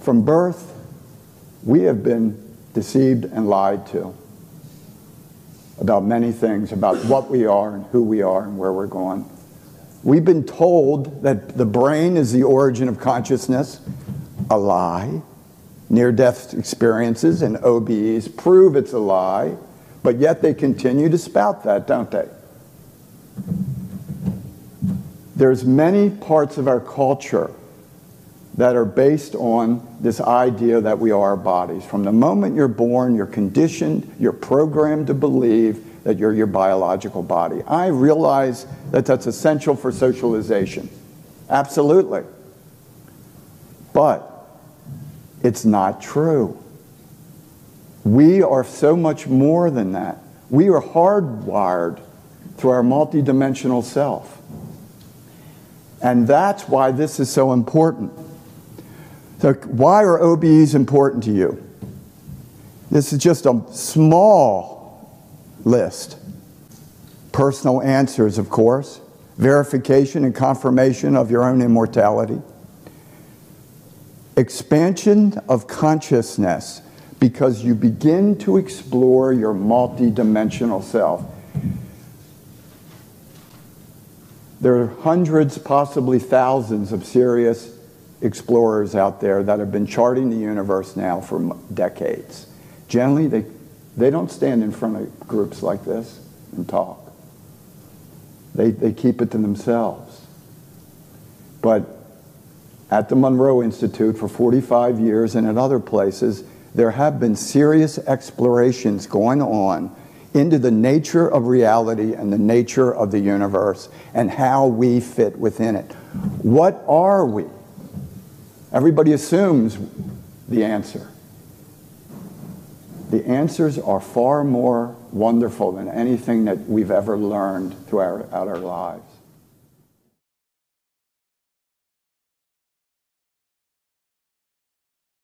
From birth, we have been deceived and lied to about many things, about what we are and who we are and where we're going. We've been told that the brain is the origin of consciousness, a lie. Near death experiences and OBEs prove it's a lie, but yet they continue to spout that, don't they? There's many parts of our culture that are based on this idea that we are bodies. From the moment you're born, you're conditioned, you're programmed to believe that you're your biological body. I realize that that's essential for socialization. Absolutely. But it's not true. We are so much more than that. We are hardwired through our multidimensional self. And that's why this is so important. So, why are OBEs important to you? This is just a small list. Personal answers, of course, verification and confirmation of your own immortality, expansion of consciousness because you begin to explore your multidimensional self. There are hundreds, possibly thousands of serious explorers out there that have been charting the universe now for decades. Generally, they, they don't stand in front of groups like this and talk. They, they keep it to themselves. But at the Monroe Institute for 45 years and at other places, there have been serious explorations going on into the nature of reality and the nature of the universe and how we fit within it. What are we? Everybody assumes the answer. The answers are far more wonderful than anything that we've ever learned throughout our lives.